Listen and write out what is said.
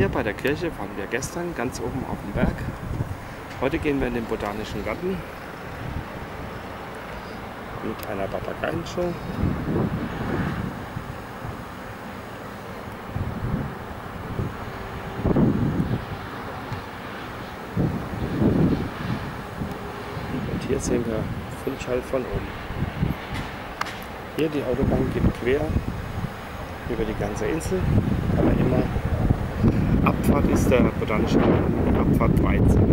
Hier bei der Kirche waren wir gestern ganz oben auf dem Berg. Heute gehen wir in den Botanischen Garten mit einer Papageienshow. Und hier sehen wir Fundschall von oben. Hier die Autobahn geht quer über die ganze Insel, aber immer Abfahrt ist der botanische Abfahrt 13.